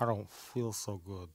I don't feel so good.